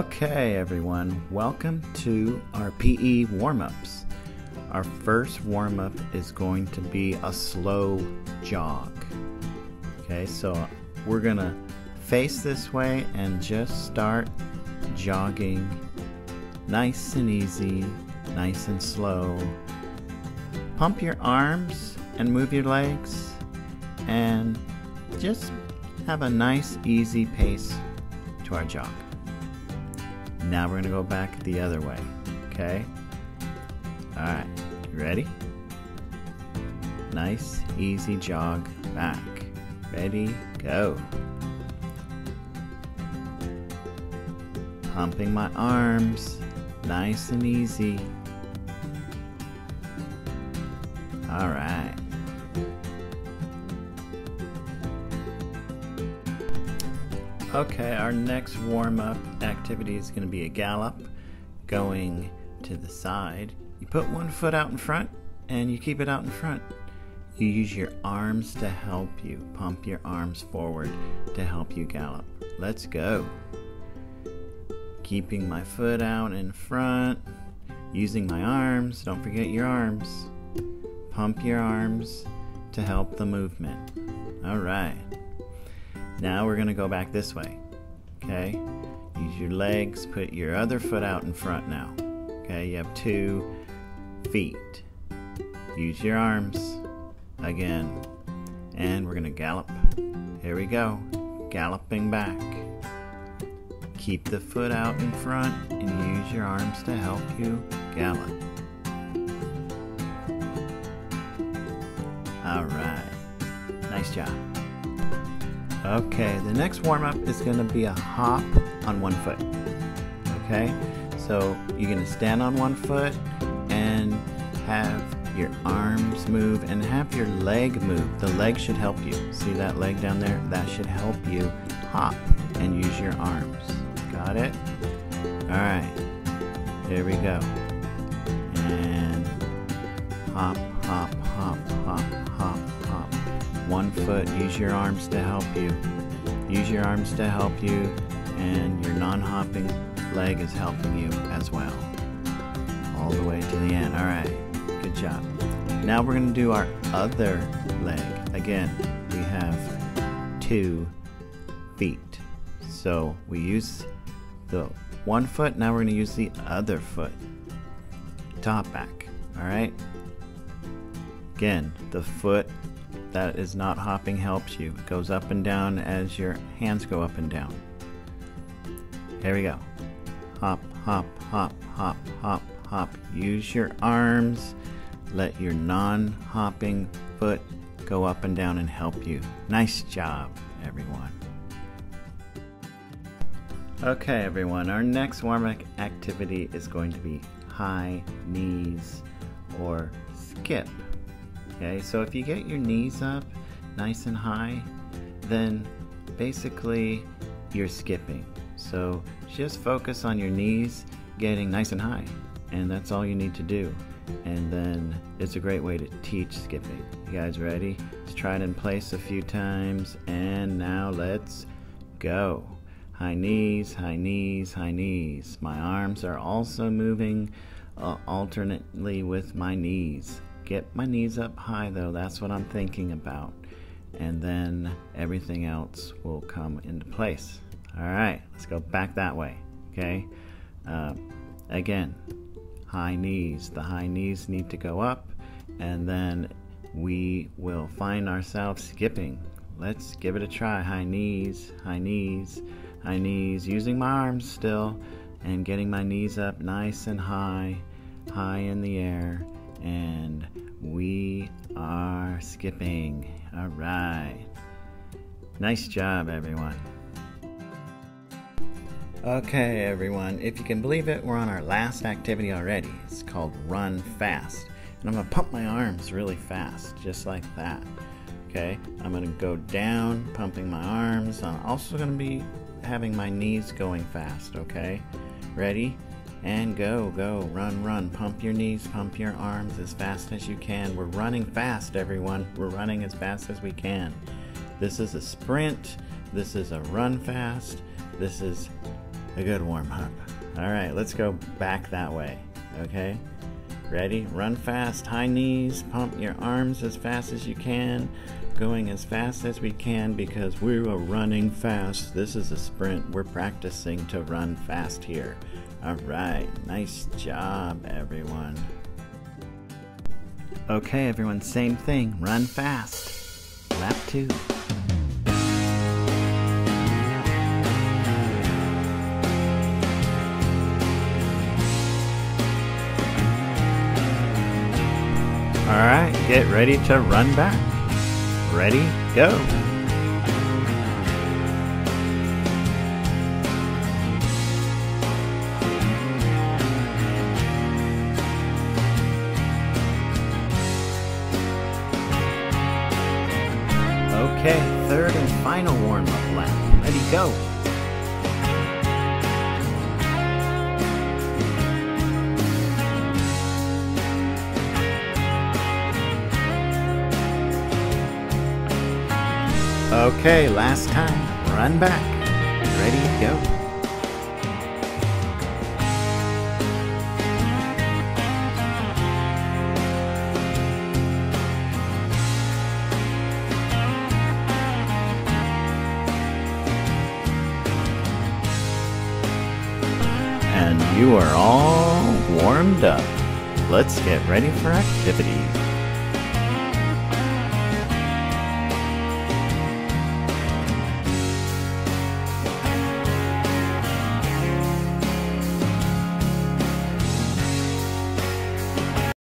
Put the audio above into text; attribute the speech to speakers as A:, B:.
A: Okay, everyone, welcome to our PE warm ups. Our first warm up is going to be a slow jog. Okay, so we're gonna face this way and just start jogging nice and easy, nice and slow. Pump your arms and move your legs, and just have a nice, easy pace to our jog. Now we're gonna go back the other way, okay? All right, you ready? Nice, easy jog back. Ready, go. Pumping my arms, nice and easy. All Okay, our next warm up activity is going to be a gallop going to the side. You put one foot out in front and you keep it out in front. You use your arms to help you. Pump your arms forward to help you gallop. Let's go. Keeping my foot out in front, using my arms. Don't forget your arms. Pump your arms to help the movement. All right. Now we're going to go back this way. Okay? Use your legs, put your other foot out in front now. Okay? You have two feet. Use your arms again. And we're going to gallop. Here we go. Galloping back. Keep the foot out in front and use your arms to help you gallop. All right. Nice job. Okay, the next warm up is going to be a hop on one foot. Okay, so you're going to stand on one foot and have your arms move and have your leg move. The leg should help you. See that leg down there? That should help you hop and use your arms. Got it? All right, here we go. And hop, hop. One foot, use your arms to help you. Use your arms to help you, and your non hopping leg is helping you as well. All the way to the end. All right, good job. Now we're going to do our other leg. Again, we have two feet. So we use the one foot, now we're going to use the other foot Top back. All right? Again, the foot that is not hopping helps you. It goes up and down as your hands go up and down. Here we go. Hop, hop, hop, hop, hop, hop. Use your arms. Let your non hopping foot go up and down and help you. Nice job, everyone. Okay, everyone, our next warm up activity is going to be high knees or skip. Okay, so if you get your knees up nice and high, then basically you're skipping. So just focus on your knees getting nice and high, and that's all you need to do. And then it's a great way to teach skipping. You guys ready? Let's try it in place a few times, and now let's go. High knees, high knees, high knees. My arms are also moving uh, alternately with my knees. Get my knees up high though, that's what I'm thinking about. And then everything else will come into place. All right, let's go back that way. Okay. Uh, again, high knees. The high knees need to go up, and then we will find ourselves skipping. Let's give it a try. High knees, high knees, high knees, using my arms still, and getting my knees up nice and high, high in the air, and we are skipping. All right. Nice job, everyone. Okay, everyone, if you can believe it, we're on our last activity already. It's called Run Fast. And I'm going to pump my arms really fast, just like that. Okay, I'm going to go down, pumping my arms. I'm also going to be having my knees going fast, okay? Ready? And go, go, run, run. Pump your knees, pump your arms as fast as you can. We're running fast, everyone. We're running as fast as we can. This is a sprint. This is a run fast. This is a good warm up. All right, let's go back that way. Okay? Ready? Run fast, high knees, pump your arms as fast as you can, going as fast as we can because we are running fast. This is a sprint. We're practicing to run fast here. All right, nice job, everyone. Okay, everyone, same thing. Run fast. Lap two. Alright, get ready to run back. Ready, go. Okay, third and final warm up lap. Ready, go. Okay, last time. Run back. Ready, go. And you are all warmed up. Let's get ready for activities.